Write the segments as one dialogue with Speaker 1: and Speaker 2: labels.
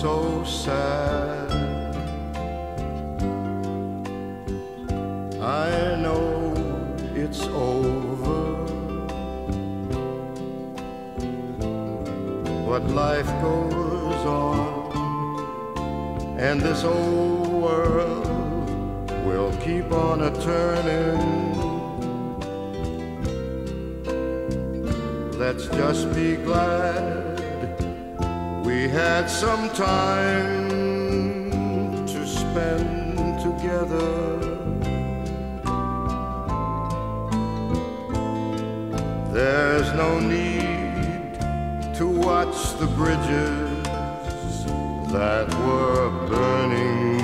Speaker 1: so sad. I know it's over, but life goes on, and this old world will keep on a turning. Let's just be glad we had some time to spend together. There's no need to watch the bridges that were burning.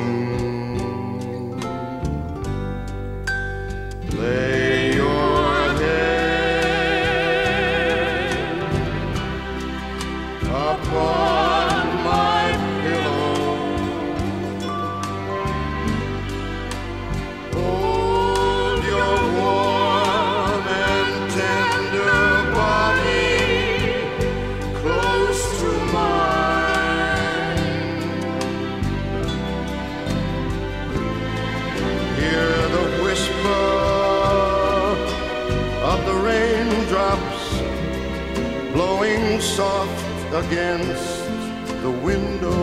Speaker 1: Blowing soft against the window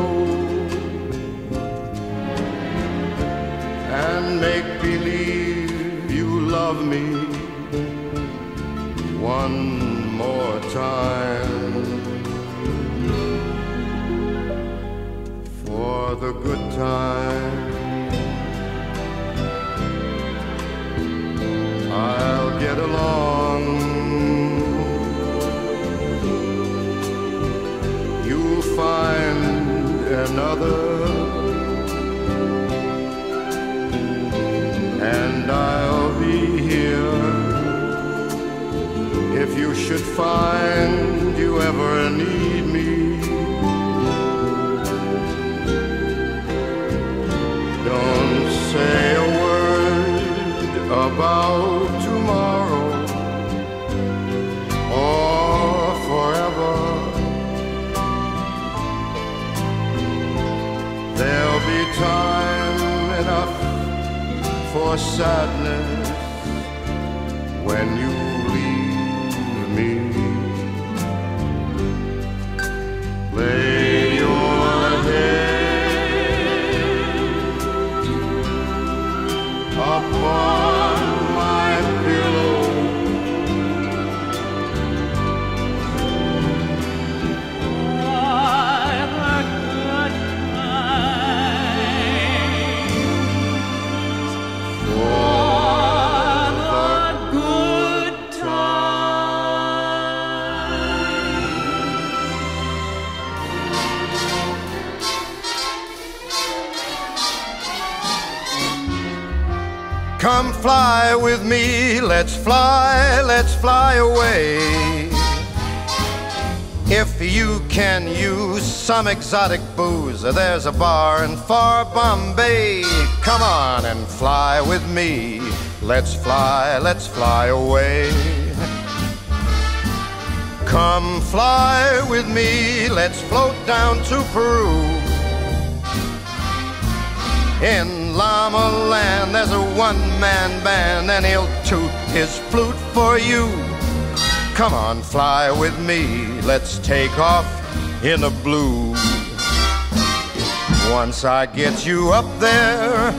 Speaker 1: and make believe you love me one more time. For the good time another, and I'll be here if you should find you ever need me. Don't say a word about time enough for sadness when you leave me. Lay your head upon Come fly with me, let's fly, let's fly away. If you can use some exotic booze, there's a bar in far Bombay. Come on and fly with me. Let's fly, let's fly away. Come fly with me, let's float down to Peru. In Llama Land, there's a one man band, and he'll toot his flute for you. Come on, fly with me, let's take off in the blue. Once I get you up there,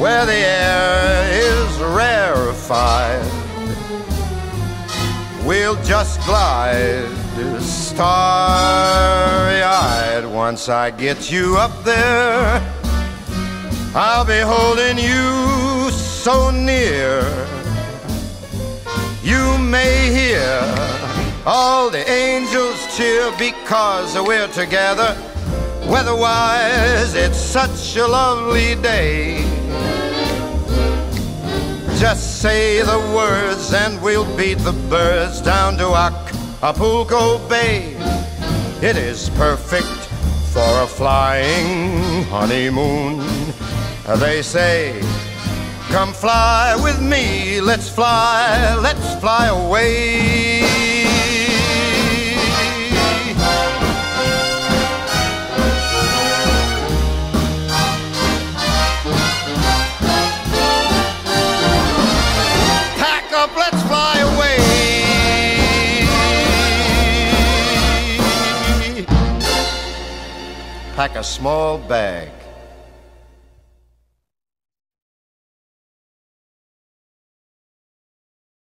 Speaker 1: where the air is rarefied, we'll just glide starry eyed. Once I get you up there, I'll be holding you so near. You may hear all the angels cheer because we're together. Weatherwise, it's such a lovely day. Just say the words and we'll beat the birds down to Acapulco Bay. It is perfect for a flying honeymoon. Uh, they say, come fly with me, let's fly, let's fly away. Pack up, let's fly away. Pack a small bag